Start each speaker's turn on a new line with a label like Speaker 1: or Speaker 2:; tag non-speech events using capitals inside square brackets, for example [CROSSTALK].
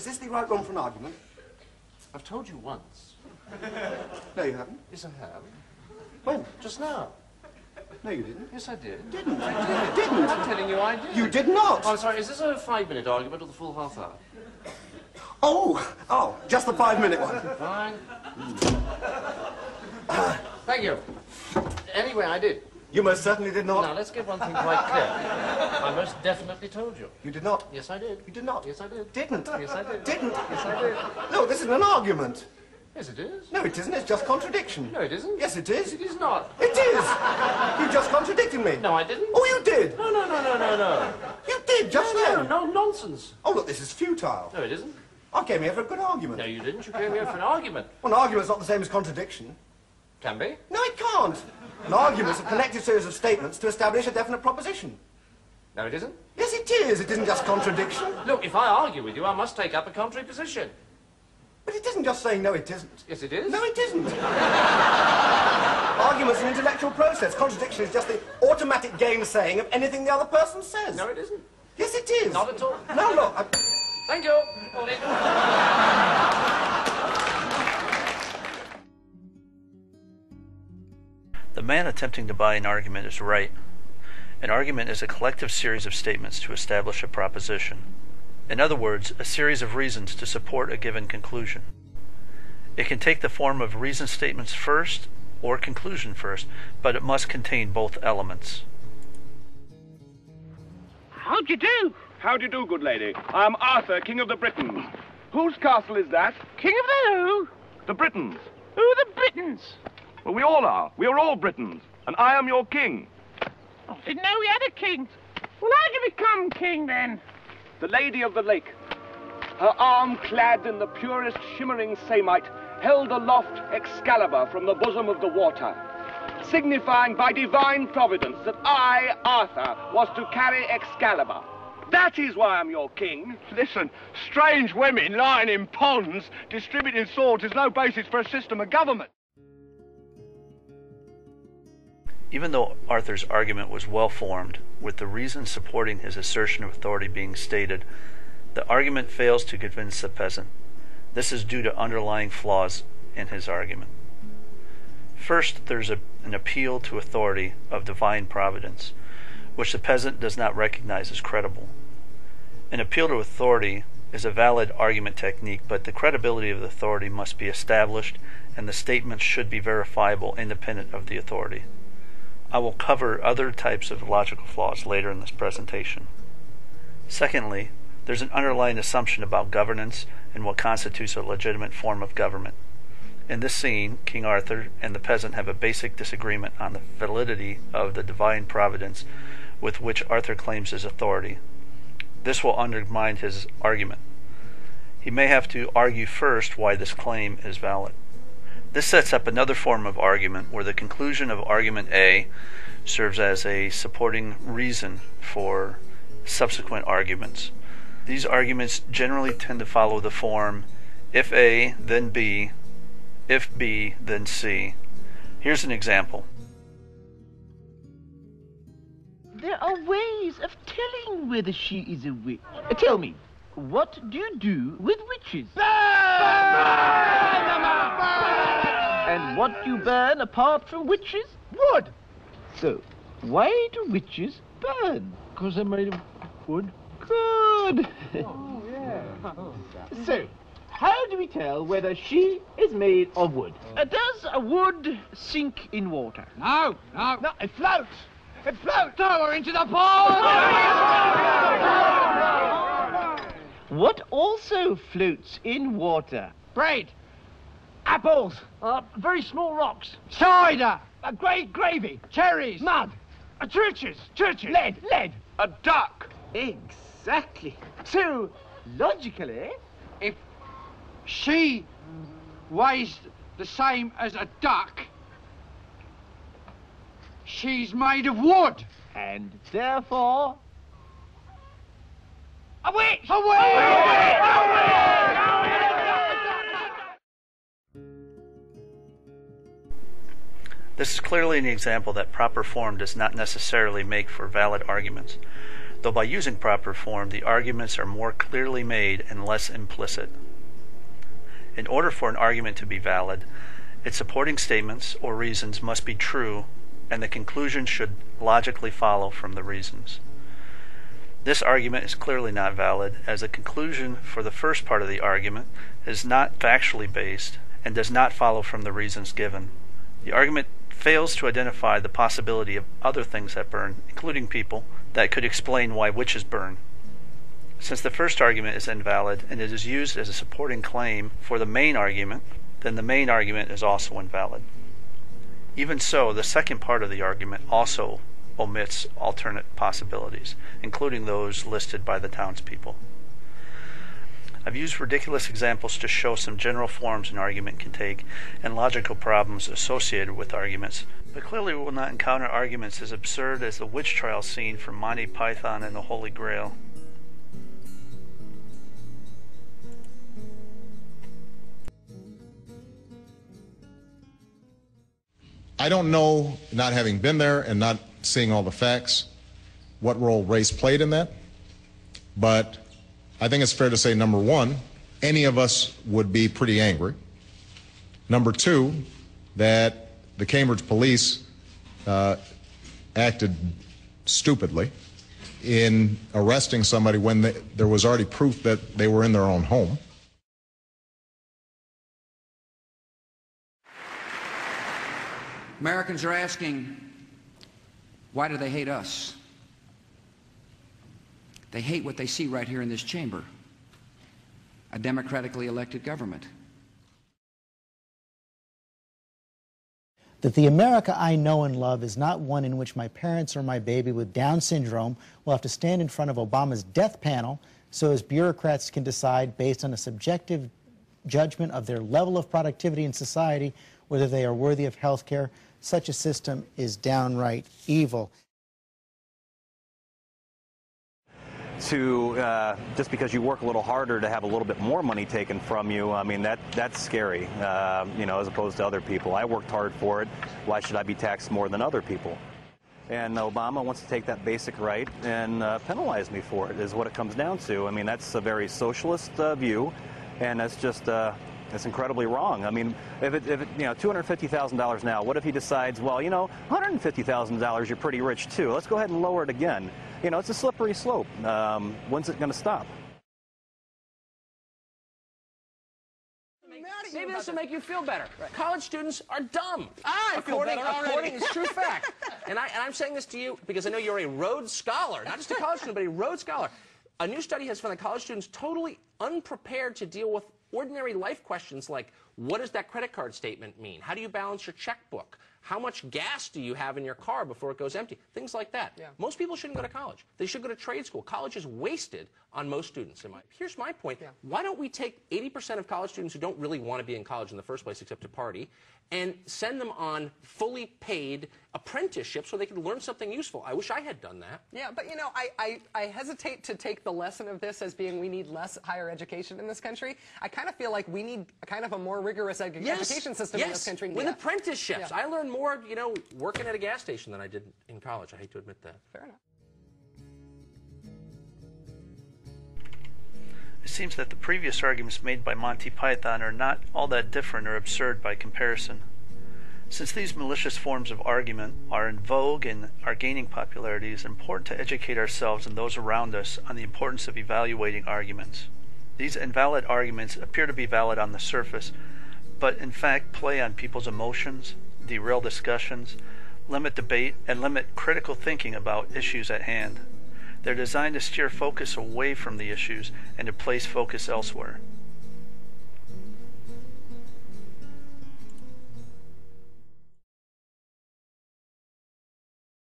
Speaker 1: is this the right room for an argument?
Speaker 2: I've told you once. [LAUGHS]
Speaker 1: No, you haven't.
Speaker 2: Yes, I have.
Speaker 1: When?
Speaker 2: Just now.
Speaker 1: No, you didn't.
Speaker 2: Yes, I did.
Speaker 1: Didn't.
Speaker 2: I did.
Speaker 1: Didn't.
Speaker 2: I'm telling you, I did.
Speaker 1: You did not.
Speaker 2: Oh, I'm sorry. Is this a five-minute argument or the full half hour?
Speaker 1: Oh, oh, just the five-minute one.
Speaker 2: Fine. Thank you. Anyway, I did.
Speaker 1: You most certainly did not.
Speaker 2: Now, let's get one thing quite clear. I most definitely told you.
Speaker 1: You did not.
Speaker 2: Yes, I did.
Speaker 1: You did not.
Speaker 2: Yes, I did.
Speaker 1: Didn't.
Speaker 2: Yes, I did.
Speaker 1: Didn't.
Speaker 2: Yes, I did.
Speaker 1: No, this isn't an argument.
Speaker 2: Yes, it is.
Speaker 1: No, it isn't. It's just contradiction.
Speaker 2: No, it isn't.
Speaker 1: Yes, it is.
Speaker 2: It is not.
Speaker 1: It is. You just contradicted me.
Speaker 2: No, I didn't.
Speaker 1: Oh, you did.
Speaker 2: No, no, no, no, no, no.
Speaker 1: You did just then!
Speaker 2: No, no, nonsense.
Speaker 1: Oh, look, this is futile.
Speaker 2: No, it isn't.
Speaker 1: I came here for a good argument.
Speaker 2: No, you didn't. You came here for an argument.
Speaker 1: Well, an argument's not the same as contradiction.
Speaker 2: Can be.
Speaker 1: No, it can't. An argument's a connected series of statements to establish a definite proposition.
Speaker 2: No, it isn't.
Speaker 1: Yes, it is. It isn't just contradiction.
Speaker 2: Look, if I argue with you, I must take up a contrary position.
Speaker 1: But it isn't just saying no, it isn't.
Speaker 2: Yes, it is.
Speaker 1: No, it isn't. Argument's an intellectual process. Contradiction is just the automatic gainsaying of anything the other person says.
Speaker 2: No, it isn't.
Speaker 1: Yes, it is.
Speaker 2: Not at all.
Speaker 1: No, look. I...
Speaker 2: Thank you.
Speaker 3: The man attempting to buy an argument is right. An argument is a collective series of statements to establish a proposition. In other words, a series of reasons to support a given conclusion. It can take the form of reason statements first or conclusion first, but it must contain both elements.
Speaker 4: How'd you do?
Speaker 5: How do you do, good lady? I am Arthur, King of the Britons. Whose castle is that?
Speaker 4: King of the who?
Speaker 5: The Britons.
Speaker 4: Who are the Britons?
Speaker 5: Well, we all are. We are all Britons. And I am your king.
Speaker 4: Oh, didn't know we had a king. Well, how'd you become king then?
Speaker 5: The Lady of the Lake. Her arm clad in the purest shimmering samite held aloft Excalibur from the bosom of the water, signifying by divine providence that I, Arthur, was to carry Excalibur. That is why I'm your king.
Speaker 6: Listen, strange women lying in ponds distributing swords is no basis for a system of government.
Speaker 3: Even though Arthur's argument was well formed, with the reason supporting his assertion of authority being stated, the argument fails to convince the peasant. This is due to underlying flaws in his argument. First, there's a, an appeal to authority of divine providence, which the peasant does not recognize as credible. An appeal to authority is a valid argument technique, but the credibility of the authority must be established and the statements should be verifiable independent of the authority. I will cover other types of logical flaws later in this presentation. Secondly, there's an underlying assumption about governance and what constitutes a legitimate form of government. In this scene, King Arthur and the peasant have a basic disagreement on the validity of the divine providence with which Arthur claims his authority. This will undermine his argument. He may have to argue first why this claim is valid. This sets up another form of argument where the conclusion of argument A serves as a supporting reason for subsequent arguments. These arguments generally tend to follow the form if A, then B, if B, then C. Here's an example.
Speaker 7: There are ways of telling whether she is a witch. Uh, tell me, what do you do with witches? And what do you burn apart from witches? Wood. So, why do witches burn?
Speaker 8: Because they're made of wood.
Speaker 7: Good. Oh, [LAUGHS] yeah. so, how do we tell whether she is made of wood? Uh, does a wood sink in water?
Speaker 8: No, no.
Speaker 7: No, it floats. It floats.
Speaker 8: Throw her into the pond!
Speaker 7: What also floats in water?
Speaker 8: Bread.
Speaker 7: Apples.
Speaker 8: Uh, very small rocks.
Speaker 7: Cider.
Speaker 8: A great gravy. Cherries.
Speaker 7: Mud.
Speaker 8: Uh, churches. Churches.
Speaker 7: Lead. Lead.
Speaker 5: A duck.
Speaker 7: Exactly. So, logically,
Speaker 8: If she weighs the same as a duck, she's made of wood.
Speaker 7: and therefore,
Speaker 8: A witch! A witch!
Speaker 3: This is clearly an example that proper form does not necessarily make for valid arguments. though by using proper form, the arguments are more clearly made and less implicit. In order for an argument to be valid, its supporting statements or reasons must be true, and the conclusion should logically follow from the reasons. This argument is clearly not valid, as the conclusion for the first part of the argument is not factually based and does not follow from the reasons given. The argument fails to identify the possibility of other things that burn, including people, that could explain why witches burn. Since the first argument is invalid and it is used as a supporting claim for the main argument, then the main argument is also invalid. Even so, the second part of the argument also omits alternate possibilities, including those listed by the townspeople. I've used ridiculous examples to show some general forms an argument can take and logical problems associated with arguments, but clearly we will not encounter arguments as absurd as the witch trial scene from Monty Python and the Holy Grail.
Speaker 9: I don't know, not having been there and not seeing all the facts, what role race played in that. But I think it's fair to say, number one, any of us would be pretty angry. Number two, that the Cambridge police uh, acted stupidly in arresting somebody when they, there was already proof that they were in their own home.
Speaker 8: Americans are asking, why do they hate us? They hate what they see right here in this chamber a democratically elected government.
Speaker 10: That the America I know and love is not one in which my parents or my baby with Down syndrome will have to stand in front of Obama's death panel so as bureaucrats can decide based on a subjective judgment of their level of productivity in society whether they are worthy of health care. Such a system is downright evil.
Speaker 11: To uh, just because you work a little harder to have a little bit more money taken from you, I mean, that that's scary, uh, you know, as opposed to other people. I worked hard for it. Why should I be taxed more than other people? And Obama wants to take that basic right and uh, penalize me for it, is what it comes down to. I mean, that's a very socialist uh, view, and that's just it's incredibly wrong. I mean, if it, if it you know, $250,000 now, what if he decides, well, you know, $150,000, you're pretty rich too. Let's go ahead and lower it again. You know, it's a slippery slope. Um, when's it going to stop?
Speaker 2: Maybe this will make you feel better. College students are dumb.
Speaker 1: I feel
Speaker 2: according,
Speaker 1: better already.
Speaker 2: according is true fact. [LAUGHS] And, I, and I'm saying this to you because I know you're a Rhodes Scholar, not just a college student, but a Rhodes Scholar. A new study has found that college students totally unprepared to deal with ordinary life questions like what does that credit card statement mean? How do you balance your checkbook? How much gas do you have in your car before it goes empty? Things like that.
Speaker 1: Yeah.
Speaker 2: Most people shouldn't go to college. They should go to trade school. College is wasted on most students. In my, here's my point.
Speaker 1: Yeah.
Speaker 2: Why don't we take 80% of college students who don't really want to be in college in the first place except to party and send them on fully paid apprenticeships so they can learn something useful? I wish I had done that.
Speaker 12: Yeah, but you know, I, I, I hesitate to take the lesson of this as being we need less higher education in this country. I kind of feel like we need a kind of a more rigorous ed- education system
Speaker 2: yes,
Speaker 12: in this country.
Speaker 2: With
Speaker 12: Yeah.
Speaker 2: apprenticeships. I learned more, you know, working at a gas station than I did in college. I hate to admit that.
Speaker 12: Fair enough.
Speaker 3: It seems that the previous arguments made by Monty Python are not all that different or absurd by comparison. Since these malicious forms of argument are in vogue and are gaining popularity, it is important to educate ourselves and those around us on the importance of evaluating arguments. These invalid arguments appear to be valid on the surface, but in fact play on people's emotions, derail discussions, limit debate, and limit critical thinking about issues at hand. They're designed to steer focus away from the issues and to place focus elsewhere.